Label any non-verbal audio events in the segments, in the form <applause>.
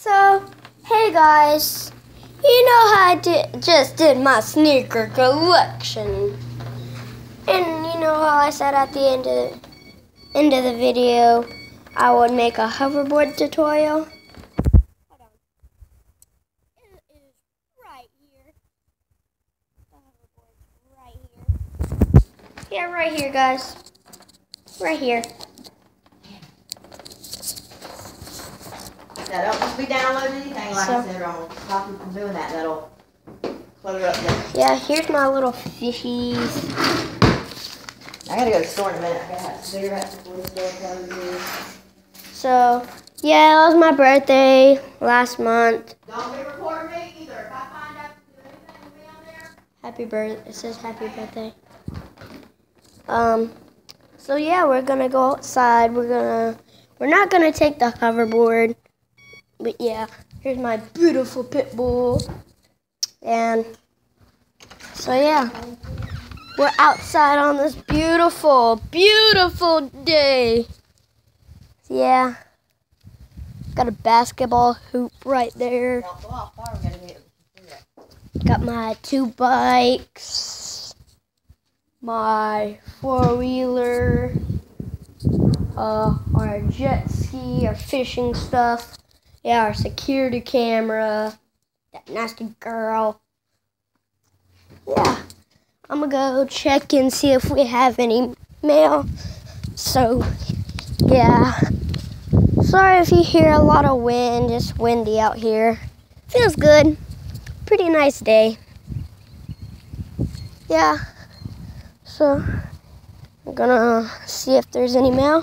So, hey guys, you know how I did, just did my sneaker collection. And you know how I said at the end of, end of the video, I would make a hoverboard tutorial? The. Yeah, right here, guys. Right here. Now, don't just be downloading anything like So- I said wrong. Stop you from doing that. That'll clutter up there. Yeah, here's my little fishies. I gotta go to the store in a minute. I gotta have cigarettes before the store closes. So, yeah, it was my birthday last month. Don't be recording me either. If I find out to do anything on there, Happy birthday. It says happy birthday. Um, so yeah, we're gonna go outside. We're gonna, we're not gonna take the hoverboard. But yeah, here's my beautiful pit bull. And so yeah, we're outside on this beautiful, beautiful day. Yeah, got a basketball hoop right there. Got my two bikes, my four wheeler, uh, our jet ski, our fishing stuff, yeah, our security camera, that nasty girl. Yeah, I'm gonna go check and see if we have any mail. So, yeah. Sorry if you hear a lot of wind, it's windy out here. Feels good pretty nice day. Yeah. So I'm gonna see if there's any mail.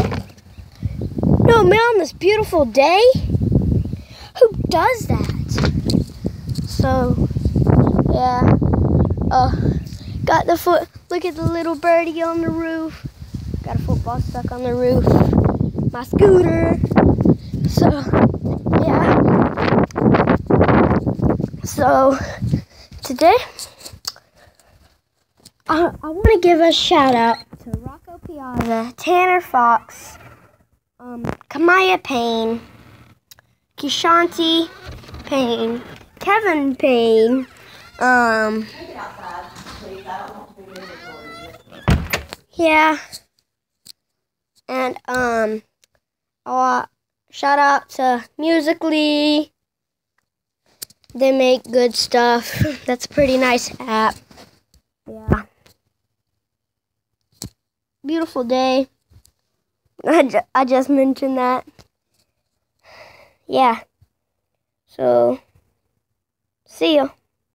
No mail on this beautiful day? Does that? So yeah. Uh got the foot look at the little birdie on the roof. Got a football stuck on the roof. My scooter. So yeah. So today, I, I want to give a shout out to Rocco Piazza, Tanner Fox, um, Kamaya Payne, Kishanti Payne, Kevin Payne, um, yeah, and um, want shout out to Musically. They make good stuff. <laughs> That's a pretty nice app. Yeah. Beautiful day. I, ju- I just mentioned that. Yeah. So, see you.